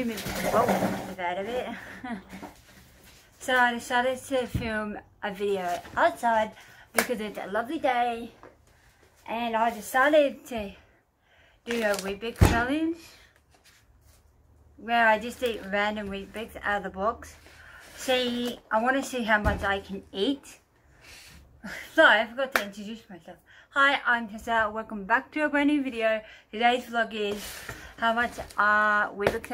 out of it. so I decided to film a video outside because it's a lovely day and I decided to do a Weet-Bix challenge where I just eat random Weet-Bix out of the box. See, I want to see how much I can eat. So, I forgot to introduce myself. Hi, I'm Tessa. Welcome back to a brand new video. Today's vlog is how much uh,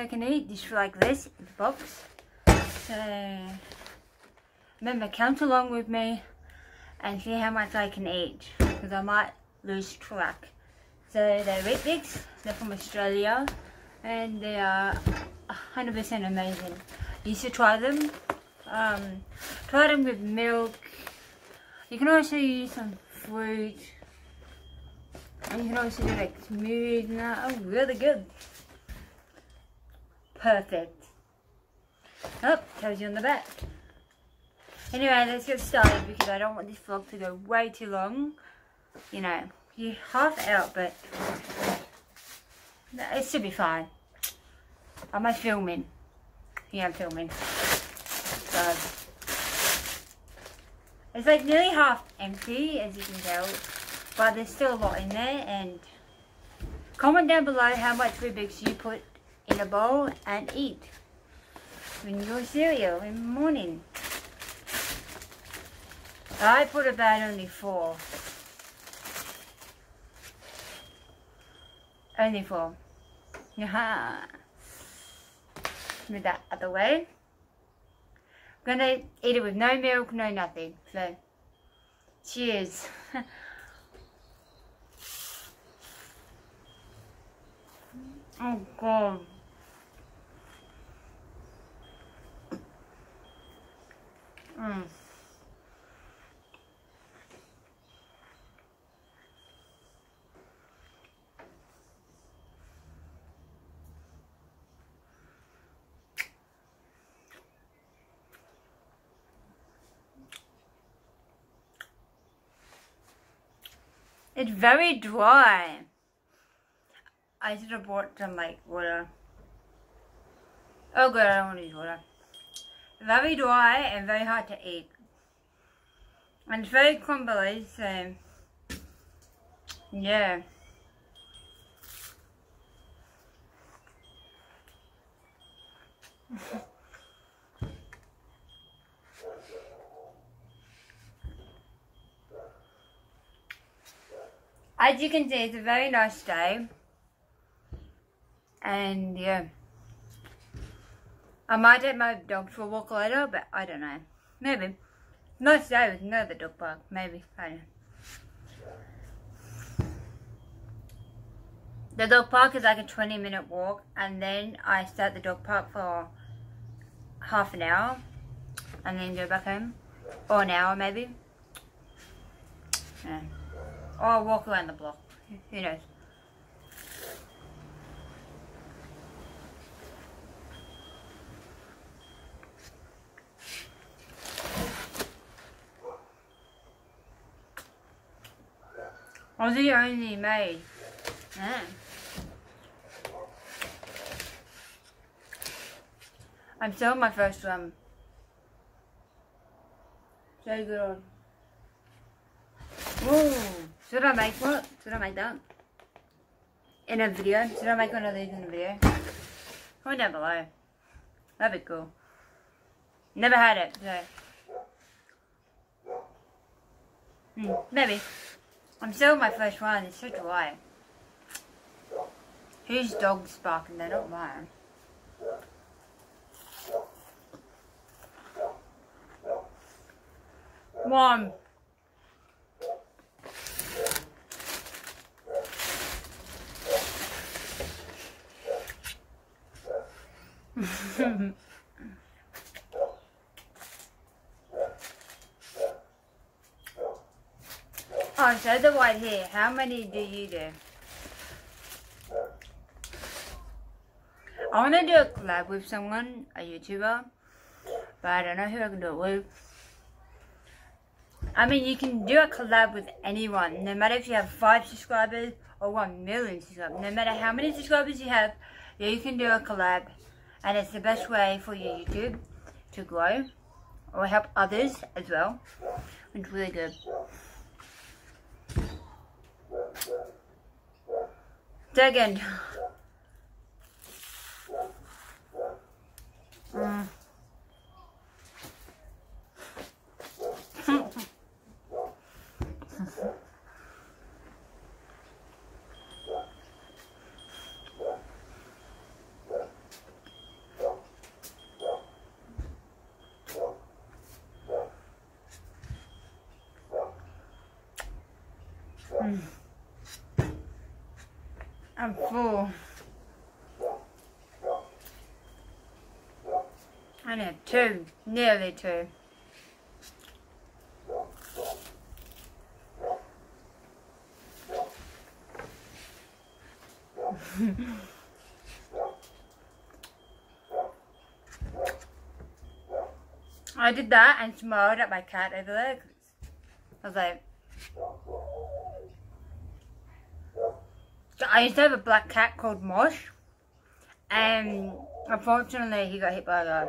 can eat, just like this in the box. So, remember, count along with me and see how much I can eat, because I might lose track. So, they're Weet-Bix, they're from Australia, and they are 100% amazing. You should try them. Um, try them with milk. You can also use some fruit and you can also do like smooth and that. Oh, really good. Perfect. Oh, tells you on the back. Anyway, let's get started because I don't want this vlog to go way too long. You know, you half out, but it should be fine. Am I filming? Yeah, I'm filming. So, it's like nearly half empty, as you can tell but there's still a lot in there and comment down below how much Weet-Bix you put in a bowl and eat when your cereal in the morning. I put about only four. Only four. Yaha. Move that other way. I'm gonna eat it with no milk, no nothing. So, cheers. Oh god. Mm. It's very dry. I should have bought some like water. Oh good, I don't want to use water. Very dry and very hard to eat. And it's very crumbly, so yeah. As you can see, it's a very nice day. And yeah. I might take my dog for a walk later, but I don't know. Maybe. Nice day with no the dog park. Maybe. I don't know. The dog park is like a 20 minute walk and then I start the dog park for half an hour and then go back home. Or an hour maybe. Yeah. Or I'll walk around the block. Who knows. Aussie only made. I'm still my first one. So good. Ooh, should I make what? Should I make that? In a video? Should I make one of these in a video? Comment down below. That'd be cool. Never had it, so. Hmm, maybe. I'm still my first one, it's so dry. Whose dog's barking? They're not mine. One. So the white hair. How many do you do? I want to do a collab with someone, a YouTuber, but I don't know who I can do it with. I mean, you can do a collab with anyone, no matter if you have 5 subscribers or 1 million subscribers. No matter how many subscribers you have, yeah, you can do a collab and it's the best way for your YouTube to grow or help others as well. It's really good. Second. I'm full. I have two, nearly two. I did that and smiled at my cat over there. I was like, I used to have a black cat called Mosh. And unfortunately, he got hit by a guy.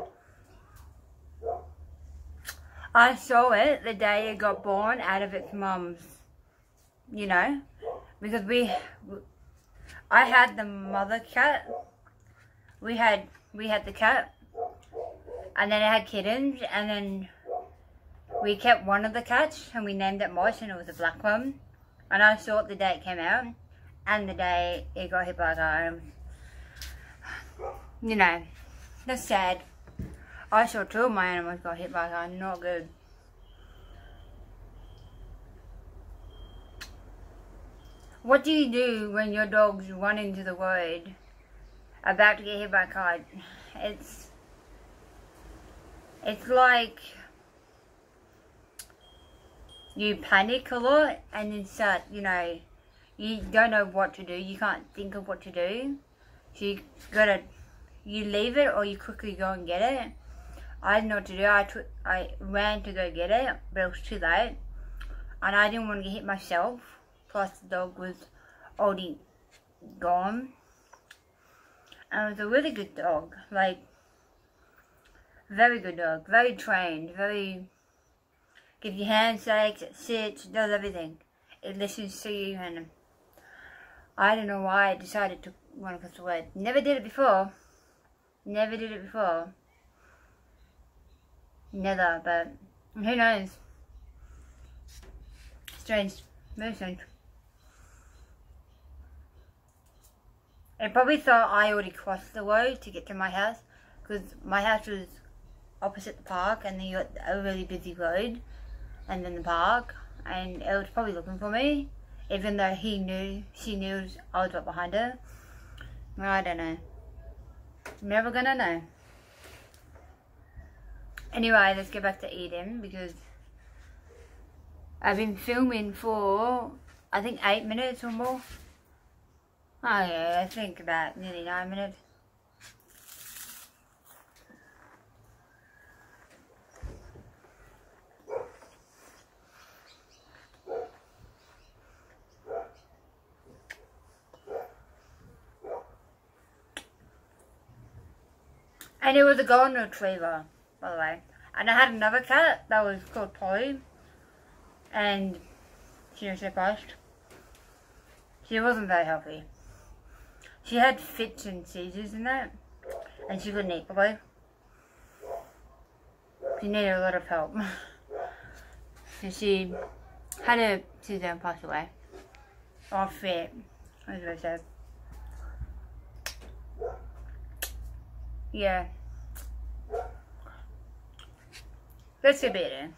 I saw it the day it got born out of its mum's, you know, because we, I had the mother cat, we had, we had the cat, and then it had kittens, and then we kept one of the cats, and we named it Mosh, and it was a black one, and I saw it the day it came out, and the day it got hit by a car. You know, that's sad. I saw two of my animals got hit by a car. Not good. What do you do when your dog's running to the road, about to get hit by a car? It's it's like you panic a lot and then start, you know, you don't know what to do. You can't think of what to do. So you gotta, you leave it or you quickly go and get it. I didn't know what to do. I, took, I ran to go get it, but it was too late. And I didn't want to get hit myself. Plus the dog was already gone. And it was a really good dog. Like, very good dog. Very trained. Very, give you handshakes, it sits, does everything. It listens to you and I don't know why I decided to want to cross the road. Never did it before. Never did it before. Never, but who knows? Strange. Very strange. It probably thought I already crossed the road to get to my house because my house was opposite the park and then you got a really busy road and then the park and it was probably looking for me even though he knew, she knew I was right behind her. I don't know. I'm never gonna know. Anyway, let's get back to eating because I've been filming for, I think, eight minutes or more. Oh yeah, I think about nearly nine minutes. And it was a golden retriever, by the way. And I had another cat that was called Polly. And she was surprised. She wasn't very healthy. She had fits and seizures in that. And she couldn't eat properly. She needed a lot of help. so she had a seizure and passed away. Off fit. It was very sad. Yeah. Let's get in.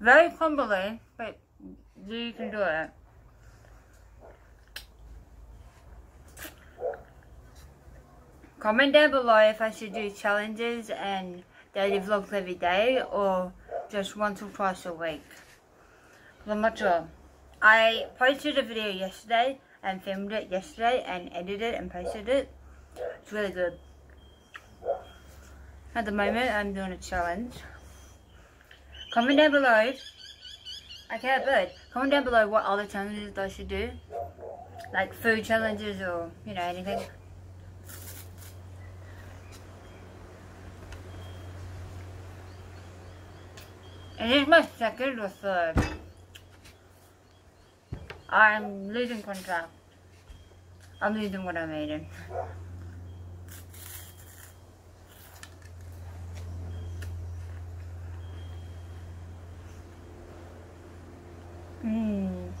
Very crumbly, but you can do it. Comment down below if I should do challenges and daily vlogs every day or just once or twice a week. I'm not sure. I posted a video yesterday and filmed it yesterday and edited it and posted it. It's really good. At the moment, I'm doing a challenge. Comment down below Okay, but comment down below what other challenges I should do. Like food challenges or, you know, anything. And here's my second or third. I'm losing control. I'm losing what I'm in. Mmm.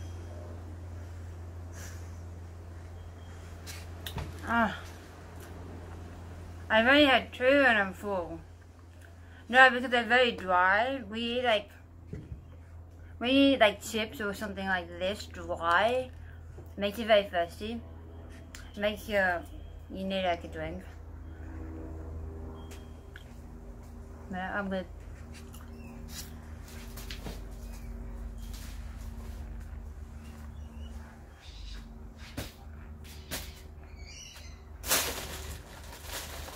Ah. I've only had two and I'm full. No, because they're very dry. We eat like, eat like chips or something like this dry. Makes you very thirsty. Makes you, you need like a drink. Yeah, I'm good.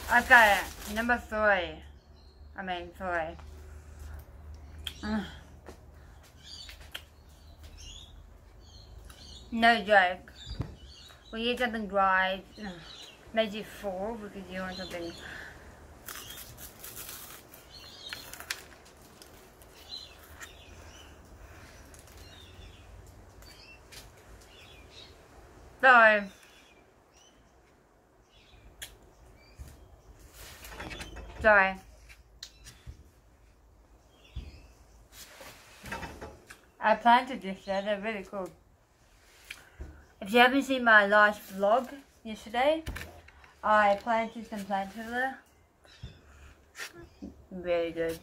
I've got it. Number three. I mean, three. Uh. No joke. We eat something dry. Maybe four because you want something. So, Sorry. I planted this they're really cool. If you haven't seen my last vlog yesterday, I planted some plants over there. Very good.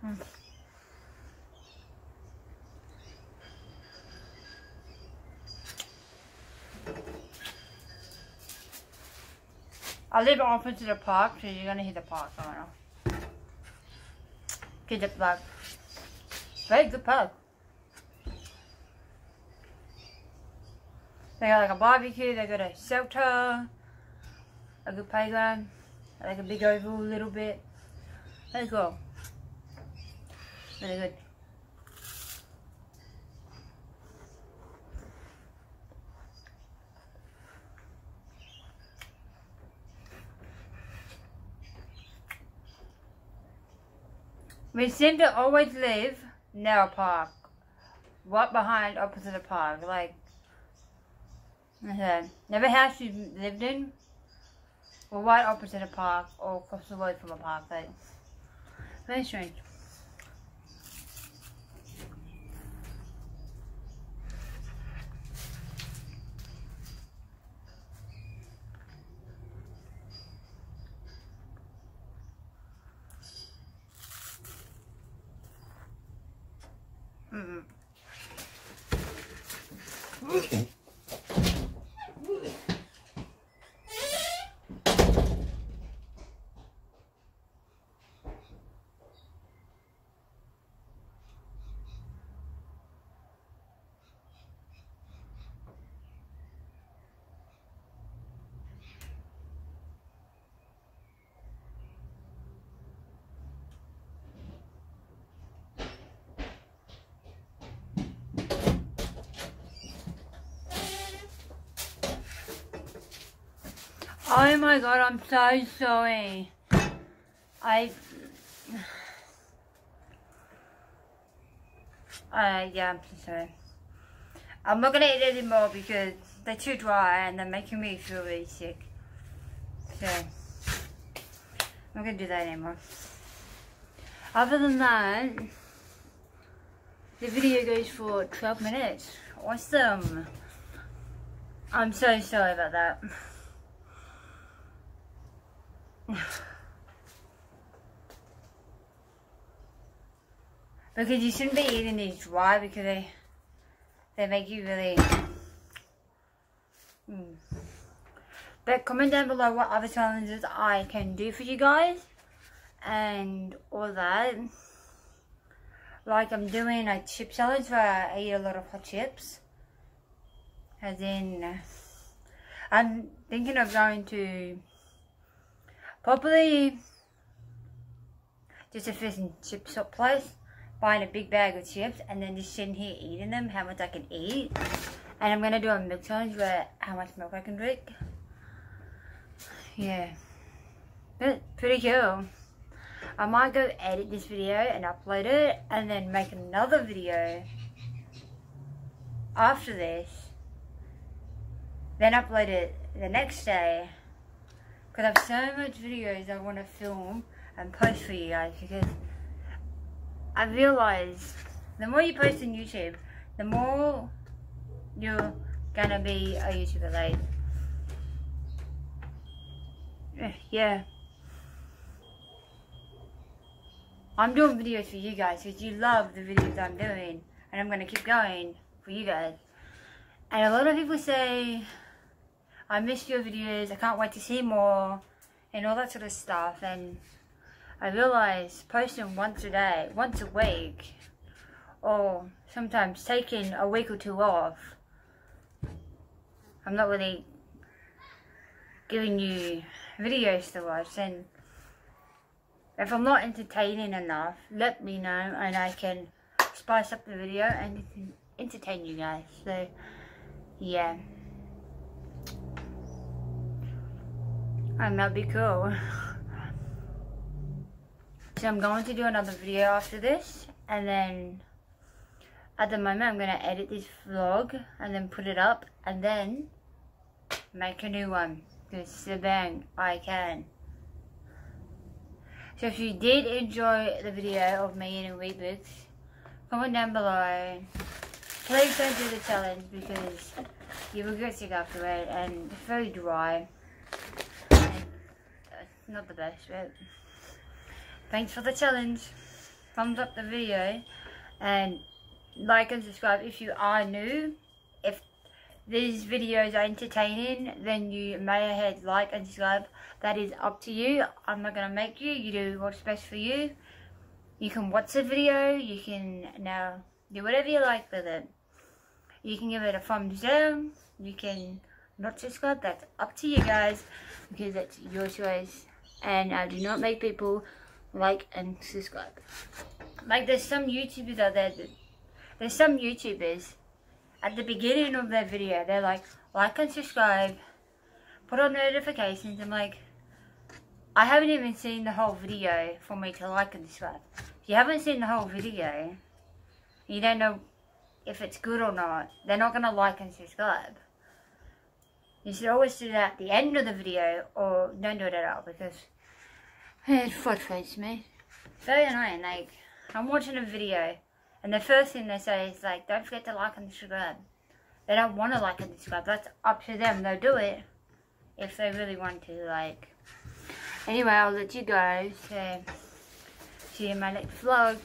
Hmm. I live off into the park, so you're gonna hit the park, know. Get the park. Very good park. They got like a barbecue, they got a shelter, a good playground, like a big oval a little bit. Very cool. Really good. We seem to always live a park. Right behind opposite the park. Like never house you lived in or right opposite a park or across the road from a park. Like very strange. with Oh my god, I'm so sorry. I... Uh, yeah, I'm so sorry. I'm not gonna eat anymore because they're too dry and they're making me feel really sick. So, I'm not gonna do that anymore. Other than that, the video goes for 12 minutes. Awesome. I'm so sorry about that. Because you shouldn't be eating these dry because they they make you really mm. but comment down below what other challenges I can do for you guys and all that like I'm doing a chip challenge where I eat a lot of hot chips as in I'm thinking of going to Probably just a fish and chip shop place, buying a big bag of chips, and then just sitting here eating them, how much I can eat. And I'm gonna do a milk challenge where how much milk I can drink. Yeah. But pretty cool. I might go edit this video and upload it and then make another video after this. Then upload it the next day. Because I have so much videos I want to film and post for you guys because I realize the more you post on YouTube, the more you're gonna be a YouTuber like yeah. I'm doing videos for you guys because you love the videos I'm doing and I'm gonna keep going for you guys. And a lot of people say I miss your videos. I can't wait to see more and all that sort of stuff. And I realize posting once a day once a week or sometimes taking a week or two off I'm not really giving you videos to watch. And if I'm not entertaining enough let me know and I can spice up the video and entertain you guys. So yeah and that'd be cool so I'm going to do another video after this and then at the moment I'm going to edit this vlog and then put it up and then make a new one. Because the bang, I can. So if you did enjoy the video of me eating Weet-Bix, comment down below. Please don't do the challenge because you will get sick after it and it's very dry. Not the best, but thanks for the challenge. Thumbs up the video and like and subscribe if you are new. If these videos are entertaining, then you may ahead like and subscribe. That is up to you. I'm not going to make you. You do what's best for you. You can watch the video. You can now do whatever you like with it. You can give it a thumbs down. You can not subscribe. That's up to you guys because that's your choice. And I do not make people like and subscribe. Like there's some YouTubers out there that, there's some YouTubers at the beginning of their video, they're like, like and subscribe, put on notifications. I'm like, I haven't even seen the whole video for me to like and subscribe. If you haven't seen the whole video, you don't know if it's good or not, they're not going to like and subscribe. You should always do that at the end of the video or don't do it at all because it frustrates me. Very annoying, like, I'm watching a video and the first thing they say is like, don't forget to like and subscribe. They don't want to like and subscribe. That's up to them. They'll do it if they really want to. Like, anyway, I'll let you go. So, see you in my next vlog.